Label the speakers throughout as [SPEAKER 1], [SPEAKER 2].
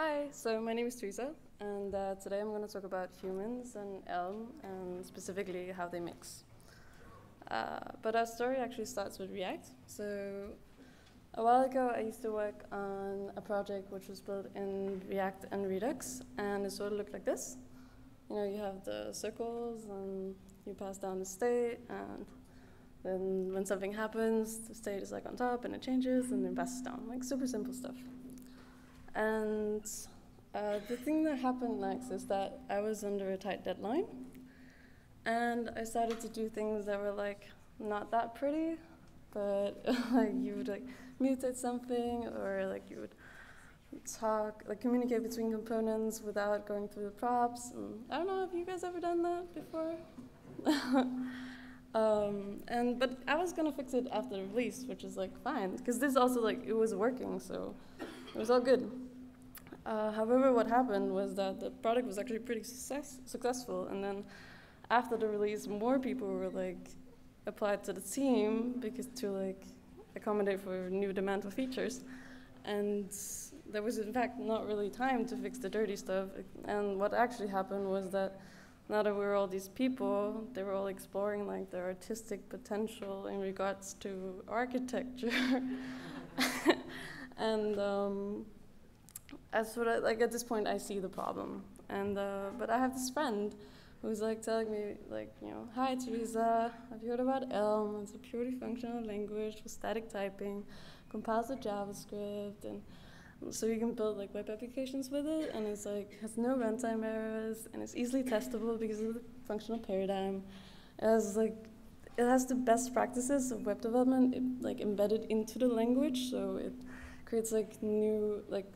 [SPEAKER 1] Hi, so my name is Tereza, and uh, today I'm going to talk about humans and Elm, and specifically how they mix. Uh, but our story actually starts with React. So a while ago, I used to work on a project which was built in React and Redux, and it sort of looked like this. You know, you have the circles, and you pass down the state, and then when something happens, the state is like on top, and it changes, and then passes down. Like super simple stuff. And uh, the thing that happened next is that I was under a tight deadline, and I started to do things that were like not that pretty, but like you would like mutate something, or like you would talk, like communicate between components without going through the props. And I don't know, have you guys ever done that before? um, and but I was gonna fix it after the release, which is like fine, because this also like it was working, so it was all good. Uh, however, what happened was that the product was actually pretty success successful, and then after the release, more people were like applied to the team because to like accommodate for new demand for features, and there was in fact not really time to fix the dirty stuff. And what actually happened was that now that we were all these people, they were all exploring like their artistic potential in regards to architecture, and. Um, sort of like at this point, I see the problem, and uh, but I have this friend who's like telling me like you know, hi Tereza, have you heard about Elm? It's a purely functional language with static typing, compiles JavaScript, and so you can build like web applications with it, and it's like has no runtime errors, and it's easily testable because of the functional paradigm. It has like it has the best practices of web development it, like embedded into the language, so it creates like new like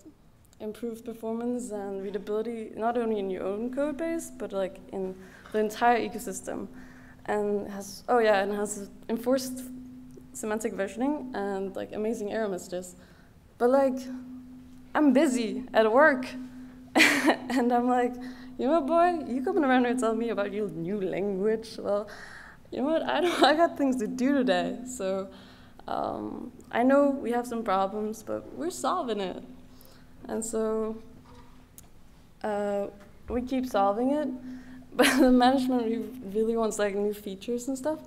[SPEAKER 1] improved performance and readability, not only in your own code base, but like in the entire ecosystem. And has, oh yeah, and has enforced semantic versioning and like amazing error messages. But like, I'm busy at work. and I'm like, you know boy, you coming around here telling me about your new language? Well, you know what, I, don't, I got things to do today. So um, I know we have some problems, but we're solving it. And so uh, we keep solving it, but the management really wants like new features and stuff.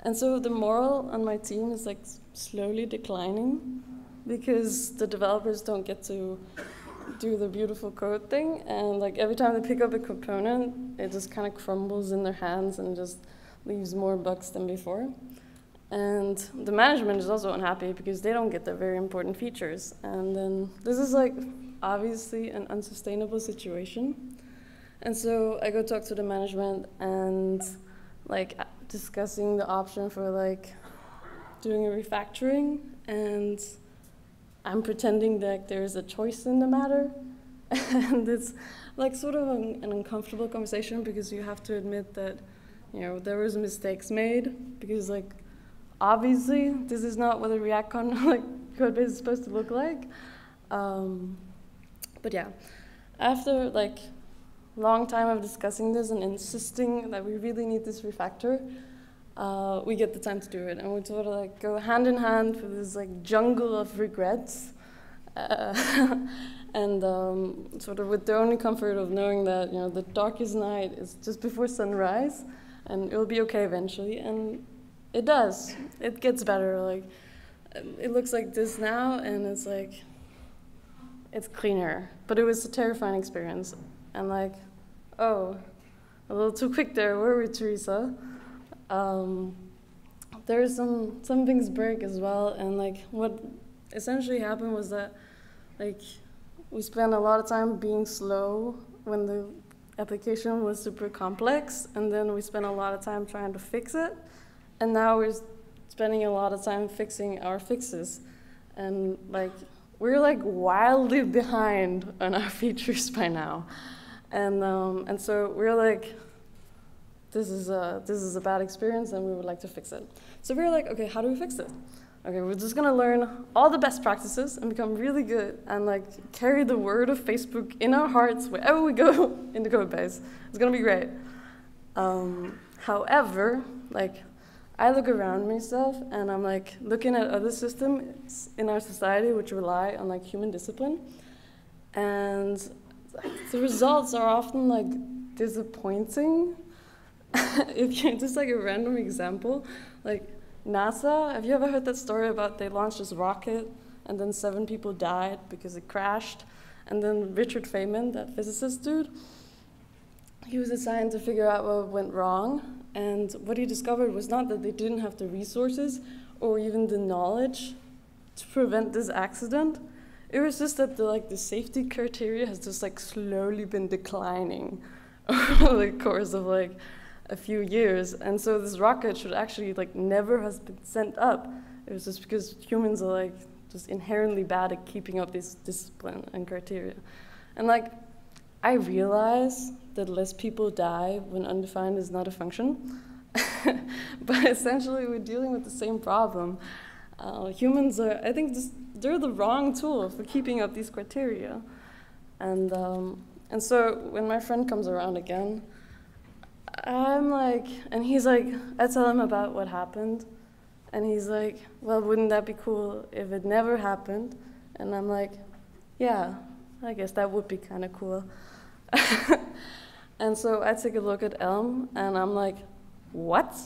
[SPEAKER 1] And so the moral on my team is like slowly declining because the developers don't get to do the beautiful code thing. And like every time they pick up a component, it just kind of crumbles in their hands and just leaves more bugs than before. And the management is also unhappy because they don't get the very important features. And then this is like obviously an unsustainable situation. And so I go talk to the management and like discussing the option for like doing a refactoring and I'm pretending that there is a choice in the matter. and it's like sort of an, an, uncomfortable conversation because you have to admit that, you know, there was mistakes made because like obviously this is not what a React con like code base is supposed to look like. Um, but yeah, after like long time of discussing this and insisting that we really need this refactor, uh, we get the time to do it, and we sort of like go hand in hand with this like jungle of regrets, uh, and um, sort of with the only comfort of knowing that you know the darkest night is just before sunrise, and it'll be okay eventually, and it does. It gets better. Like it looks like this now, and it's like it's cleaner. But it was a terrifying experience, and like, oh, a little too quick there, were we, Tereza? Um, there's some some things break as well, and like what essentially happened was that like we spent a lot of time being slow when the application was super complex, and then we spent a lot of time trying to fix it and now we're spending a lot of time fixing our fixes. And like, we're like wildly behind on our features by now. And, um, and so we're like, this is, a, this is a bad experience and we would like to fix it. So we we're like, okay, how do we fix it? Okay, we're just gonna learn all the best practices and become really good and like carry the word of Facebook in our hearts wherever we go in the code base. It's gonna be great. Um, however, like I look around myself and I'm like looking at other systems in our society which rely on like human discipline. and the results are often like disappointing. if you just like a random example, like NASA, have you ever heard that story about they launched this rocket and then seven people died because it crashed? And then Richard Feynman, that physicist dude, he was assigned to figure out what went wrong. And what he discovered was not that they didn't have the resources or even the knowledge to prevent this accident. It was just that the like the safety criteria has just like slowly been declining over the course of like a few years. And so this rocket should actually like never has been sent up. It was just because humans are like just inherently bad at keeping up this discipline and criteria. And like I realize that less people die when undefined is not a function. but essentially we're dealing with the same problem. Uh, humans are, I think, just, they're the wrong tool for keeping up these criteria. And, um, and so when my friend comes around again, I'm like, and he's like, I tell him about what happened. And he's like, well, wouldn't that be cool if it never happened? And I'm like, yeah, I guess that would be kind of cool. and so I take a look at Elm, and I'm like, what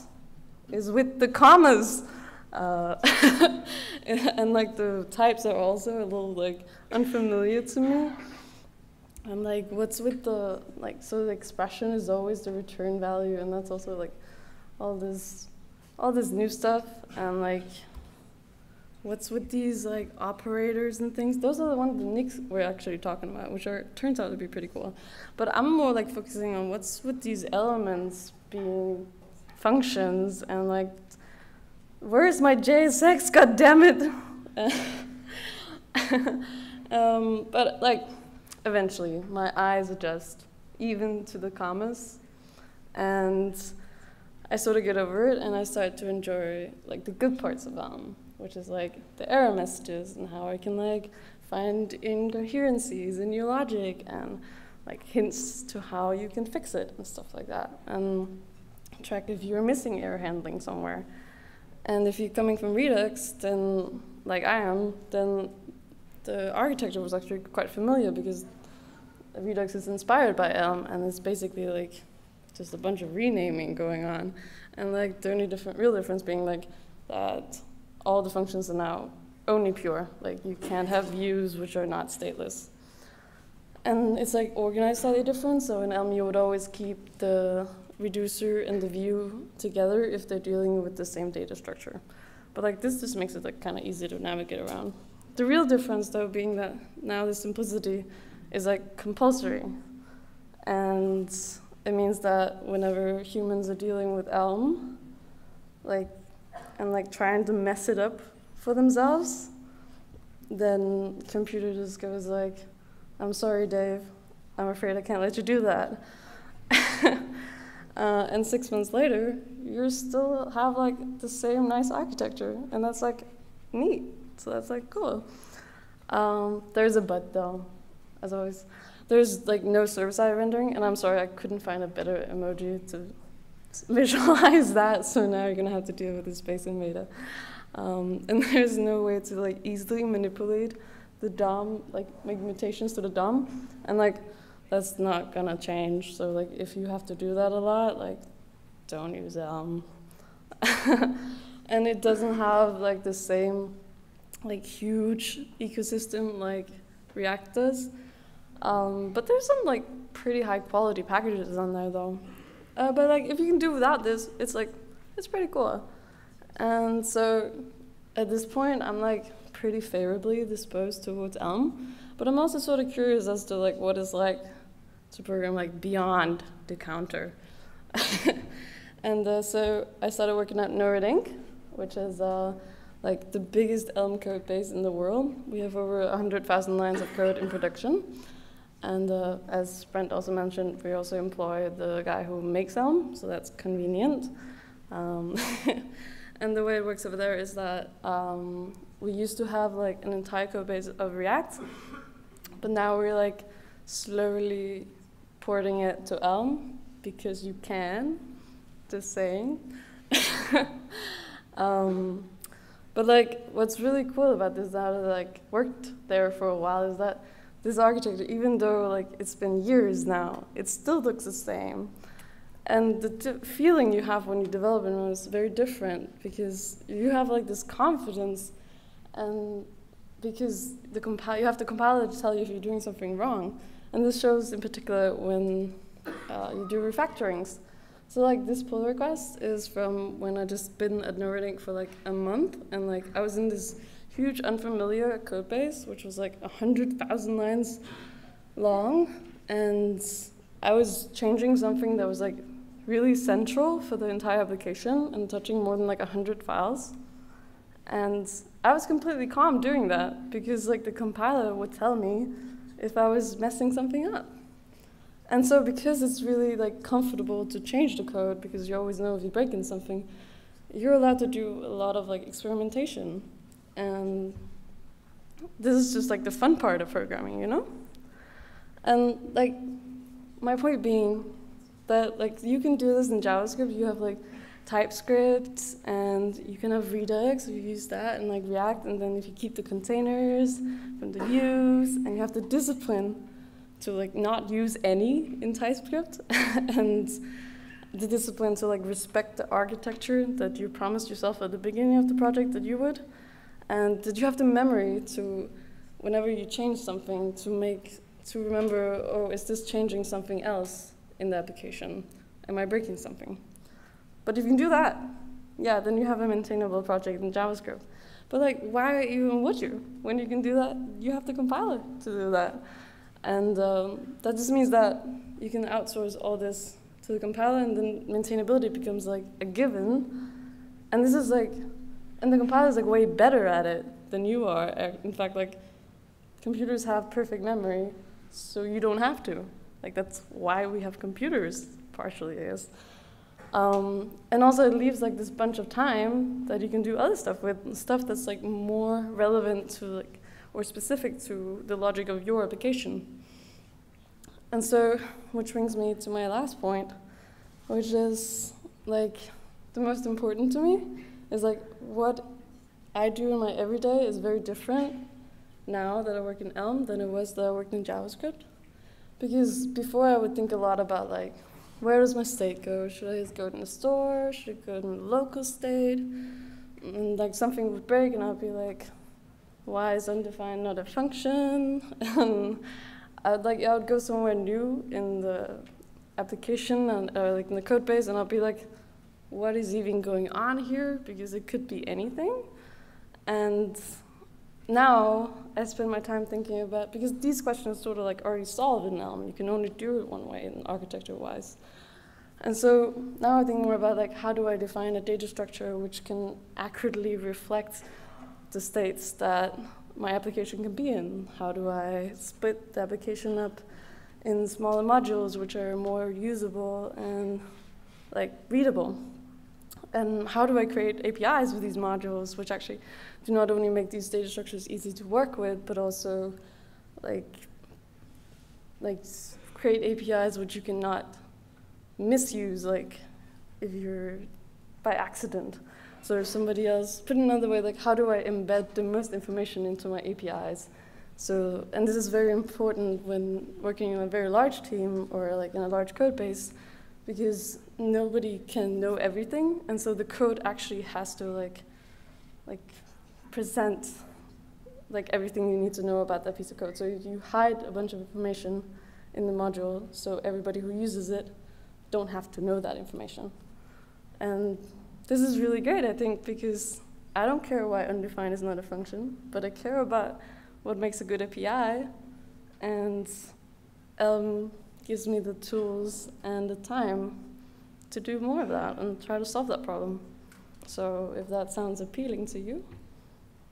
[SPEAKER 1] is with the commas? Uh, and like the types are also a little like unfamiliar to me. I'm like, what's with the like? So the expression is always the return value, and that's also like all this, all this new stuff, and like, what's with these like operators and things? Those are the ones the Nicks were actually talking about, which are turns out to be pretty cool. But I'm more like focusing on what's with these elements being functions and like where's my JSX? God damn it! um, but like, eventually, my eyes adjust even to the commas, and I sort of get over it, and I start to enjoy like the good parts of Elm, which is like the error messages and how I can like find incoherencies in your logic and like hints to how you can fix it and stuff like that, and track if you're missing error handling somewhere. And if you're coming from Redux, then, like I am, then the architecture was actually quite familiar because Redux is inspired by Elm, and it's basically like just a bunch of renaming going on. And like the only different, real difference being like that all the functions are now only pure. Like you can't have views which are not stateless. And it's like organized slightly different. So in Elm, you would always keep the reducer and the view together if they're dealing with the same data structure. But like this just makes it like kind of easy to navigate around. The real difference though being that now the simplicity is like compulsory. And it means that whenever humans are dealing with Elm, like, and like trying to mess it up for themselves, then computer just goes like, I'm sorry, Dave. I'm afraid I can't let you do that. Uh, and six months later, you still have like the same nice architecture, and that's like neat. So that's like cool. Um, there's a but though, as always. There's like no server-side rendering, and I'm sorry I couldn't find a better emoji to visualize that. So now you're gonna have to deal with the Space Invader. Um, and there's no way to like easily manipulate the DOM, like make mutations to the DOM, and like that's not gonna change. So like if you have to do that a lot, like don't use Elm. and it doesn't have like the same like huge ecosystem like React does. Um, but there's some like pretty high quality packages on there though. Uh, but like if you can do without this, it's like it's pretty cool. And so at this point, I'm like pretty favorably disposed towards Elm, but I'm also sort of curious as to like what is like to program like beyond the counter. and uh, so I started working at Inc., which is uh, like the biggest Elm code base in the world. We have over 100,000 lines of code in production. And uh, as Brent also mentioned, we also employ the guy who makes Elm, so that's convenient. Um, and the way it works over there is that um, we used to have like an entire code base of React, but now we're like slowly porting it to Elm because you can, just saying. um, but like, what's really cool about this now that like worked there for a while is that this architecture, even though like it's been years now, it still looks the same. And the feeling you have when you develop in it is very different because you have like this confidence, and because the compi- you have the compiler to tell you if you're doing something wrong. And this shows in particular when uh, you do refactorings. So like this pull request is from when I just been at NoRedInk for like a month, and like I was in this huge unfamiliar code base, which was like a hundred thousand lines long, and I was changing something that was like really central for the entire application and touching more than like a hundred files. And I was completely calm doing that because like the compiler would tell me if I was messing something up. And so because it's really like comfortable to change the code because you always know if you're breaking something, you're allowed to do a lot of like experimentation. And this is just like the fun part of programming, you know? And like my point being that like you can do this in JavaScript, you have like TypeScript and you can have Redux you use that and like React and then if you keep the containers from the views and you have the discipline to like not use any in TypeScript and the discipline to like respect the architecture that you promised yourself at the beginning of the project that you would. And did you have the memory to, whenever you change something, to make, to remember, oh, is this changing something else in the application? Am I breaking something? But if you can do that, yeah, then you have a maintainable project in JavaScript. But like, why even would you? When you can do that, you have the compiler to do that. And um, that just means that you can outsource all this to the compiler and then maintainability becomes like a given. And this is like, and the compiler is like way better at it than you are. In fact, like computers have perfect memory, so you don't have to. Like that's why we have computers, partially, I guess. Um, and also it leaves like this bunch of time that you can do other stuff with, stuff that's like more relevant to like or specific to the logic of your application. And so, which brings me to my last point, which is like the most important to me is like what I do in my everyday is very different now that I work in Elm than it was that I worked in JavaScript. Because before I would think a lot about like where does my state go? Should I just go in the store? Should I go in the local state? And like something would break and I'd be like, why is undefined not a function? and I'd like I would go somewhere new in the application and like in the code base, and I'd be like, what is even going on here? Because it could be anything. And now I spend my time thinking about because these questions sort of like already solved in Elm. You can only do it one way in architecture-wise. And so now I think more about like how do I define a data structure which can accurately reflect the states that my application can be in? How do I split the application up in smaller modules which are more usable and like readable? And how do I create APIs with these modules which actually do not only make these data structures easy to work with, but also like like create APIs which you cannot misuse like if you're by accident. So if somebody else, put another way, like how do I embed the most information into my APIs? So, and this is very important when working in a very large team or like in a large code base, because nobody can know everything, and so the code actually has to like, like, present like everything you need to know about that piece of code. So you hide a bunch of information in the module, so everybody who uses it don't have to know that information. And this is really great, I think, because I don't care why undefined is not a function, but I care about what makes a good API, and Elm gives me the tools and the time to do more of that and try to solve that problem. So if that sounds appealing to you,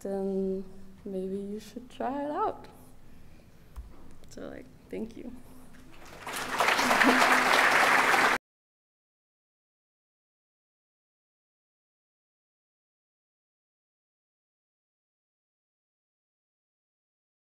[SPEAKER 1] then maybe you should try it out. So like, thank you.